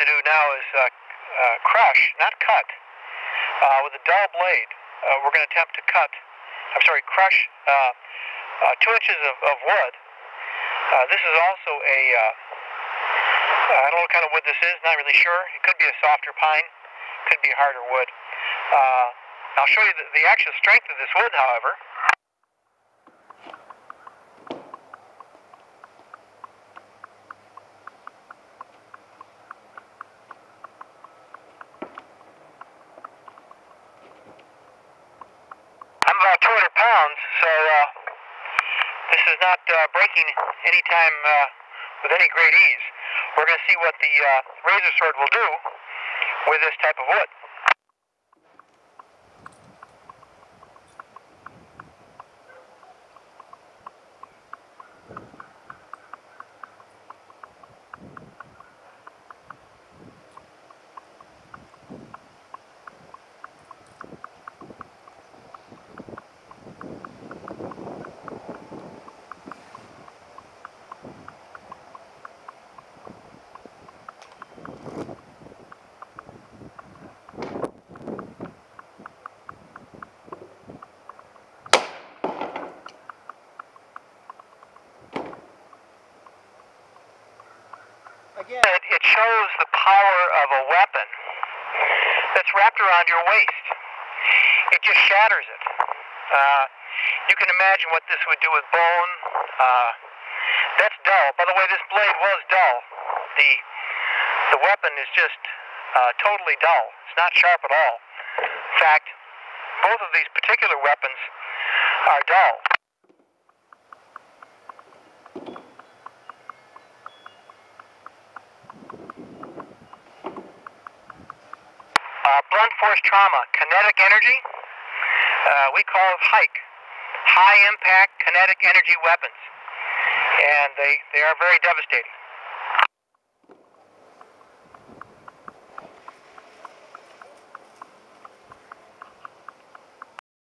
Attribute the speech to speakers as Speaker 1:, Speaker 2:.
Speaker 1: to do now is uh, uh, crush, not cut, uh, with a dull blade. Uh, we're going to attempt to cut, I'm sorry, crush uh, uh, two inches of, of wood. Uh, this is also a, uh, I don't know what kind of wood this is, not really sure. It could be a softer pine, could be harder wood. Uh, I'll show you the, the actual strength of this wood, however. This is not uh, breaking anytime uh, with any great ease. We're going to see what the uh, razor sword will do with this type of wood. It, it shows the power of a weapon that's wrapped around your waist. It just shatters it. Uh, you can imagine what this would do with bone. Uh, that's dull. By the way, this blade was dull. The the weapon is just uh, totally dull. It's not sharp at all. In fact, both of these particular weapons are dull. Uh, blunt force trauma, kinetic energy. Uh, we call it hike. High impact kinetic energy weapons. And they, they are very devastating.